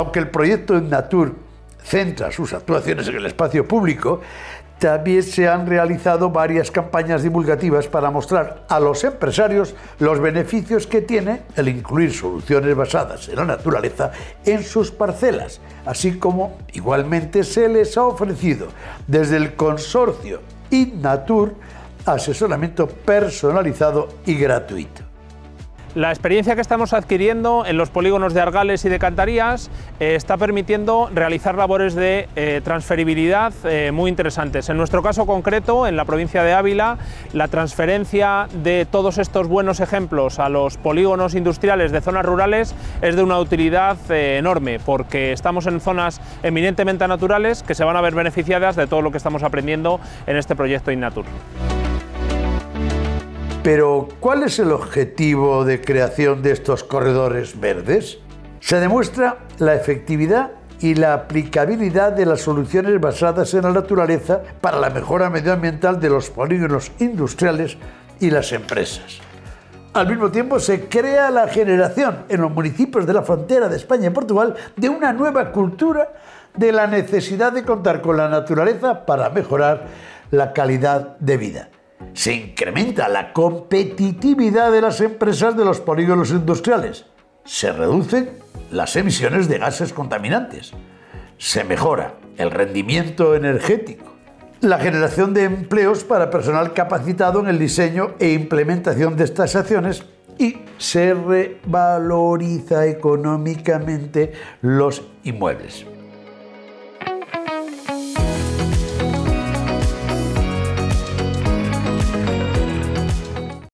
Aunque el proyecto Natur centra sus actuaciones en el espacio público, también se han realizado varias campañas divulgativas para mostrar a los empresarios los beneficios que tiene el incluir soluciones basadas en la naturaleza en sus parcelas, así como igualmente se les ha ofrecido desde el consorcio InNatur asesoramiento personalizado y gratuito. La experiencia que estamos adquiriendo en los polígonos de Argales y de Cantarías eh, está permitiendo realizar labores de eh, transferibilidad eh, muy interesantes. En nuestro caso concreto, en la provincia de Ávila, la transferencia de todos estos buenos ejemplos a los polígonos industriales de zonas rurales es de una utilidad enorme, porque estamos en zonas eminentemente naturales que se van a ver beneficiadas de todo lo que estamos aprendiendo en este proyecto Innatur. Pero, ¿cuál es el objetivo de creación de estos corredores verdes? Se demuestra la efectividad y la aplicabilidad de las soluciones basadas en la naturaleza para la mejora medioambiental de los polígonos industriales y las empresas. Al mismo tiempo se crea la generación en los municipios de la frontera de España y Portugal de una nueva cultura de la necesidad de contar con la naturaleza para mejorar la calidad de vida se incrementa la competitividad de las empresas de los polígonos industriales, se reducen las emisiones de gases contaminantes, se mejora el rendimiento energético, la generación de empleos para personal capacitado en el diseño e implementación de estas acciones. Y se revaloriza económicamente los inmuebles.